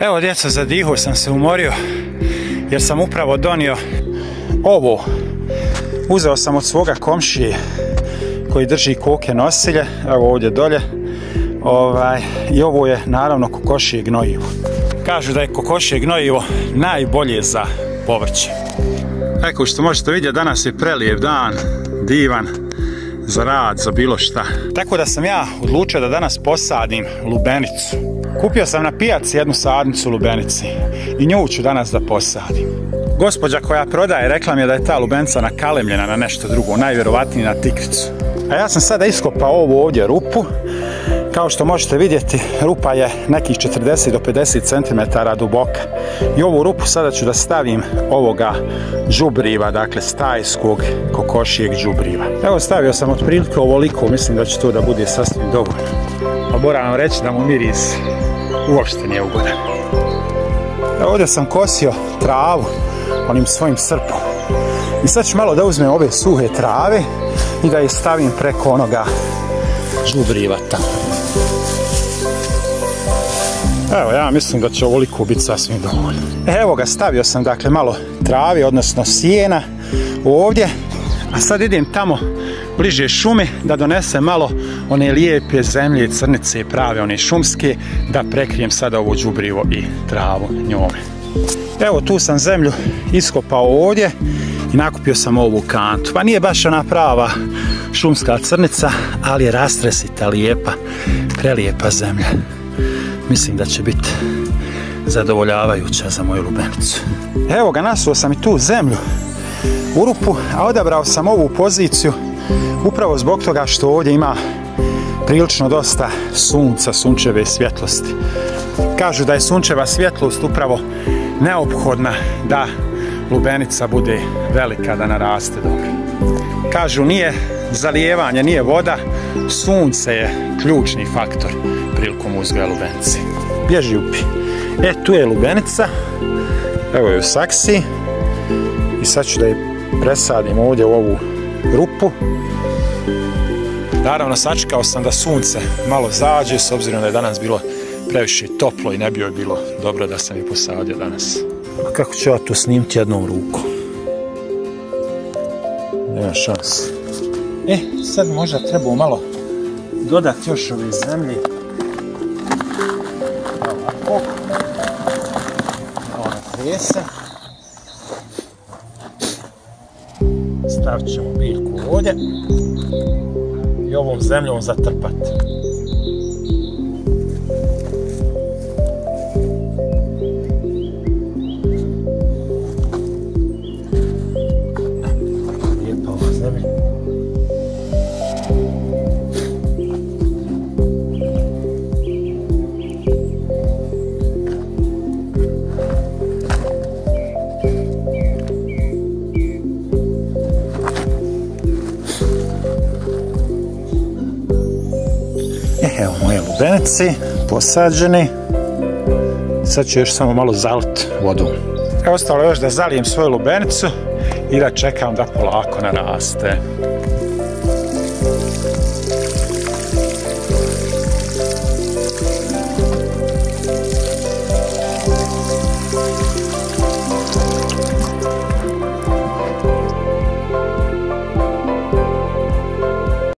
Evo djeca, zadihuo sam se, umorio, jer sam upravo donio ovo. Uzeo sam od svoga komšije koji drži koke nosilje, evo ovdje dolje. Ovaj, I ovo je naravno kokošije gnojivo. Kažu da je kokošije gnojivo najbolje za povrće. Eko što možete vidjeti, danas je prelijep dan, divan, za rad, za bilo šta. Tako da sam ja odlučio da danas posadim lubenicu. Kupio sam na pijaci jednu sadnicu u lubenici i nju ću danas da posadim. Gospođa koja prodaje rekla mi je da je ta lubenca nakalemljena na nešto drugo, najvjerovatnije na tikricu. A ja sam sada iskopao ovu ovdje rupu. Kao što možete vidjeti, rupa je nekih 40 do 50 cm duboka. I ovu rupu sada ću da stavim ovoga džubriva, dakle stajskog kokošijeg džubriva. Evo stavio sam otprilike ovoliko, mislim da će to da bude sasvim dovoljno. A moram vam reći da mu miris uopšte nije ugodan. Ovdje sam kosio travu onim svojim srpom. I sad ću malo da uzmem ove suhe trave i da je stavim preko onoga žubriva tamo. Evo, ja mislim da će ovoliko biti sasvim dovoljno. Evo ga, stavio sam dakle malo travi, odnosno sjena ovdje. A sad idem tamo bliže šume da donesem malo one lijepe zemlje, crnice prave, one šumske, da prekrijem sada ovo džubrivo i travu njome. Evo tu sam zemlju iskopao ovdje i nakupio sam ovu kantu. Pa nije baš ona prava šumska crnica, ali je rastresita, lijepa, prelijepa zemlja. Mislim da će biti zadovoljavajuća za moju lubenicu. Evo ga, nasuo sam i tu zemlju u rupu, a odabrao sam ovu poziciju upravo zbog toga što ovdje ima prilično dosta sunca, sunčeve svjetlosti. Kažu da je sunčeva svjetlost upravo neophodna da lubenica bude velika, da naraste dobro. Kažu nije zalijevanje, nije voda, sunce je ključni faktor prilikom uzgoja lubenice. Bježi upi. E, tu je lubenica, evo je u saksi i sad ću da je presadim ovdje u ovu rupu. Naravno, sačekao sam da sunce malo zađe, s obzirom da je danas bilo previše toplo i ne bi joj bilo dobro da sam je posadio danas. A kako ću ja to snimiti jednom rukom? Nema šans. E, sad možda trebamo malo dodati još ove zemlje. Ovako. Ovo na trese. Stavit ćemo biljku ovdje. I ovom zemljom zatrpati. Evo moje lubeneci, posađeni. Sad ću još samo malo zaliti vodu. Evo ostalo još da zalijem svoju lubenicu i da čekam da polako naraste.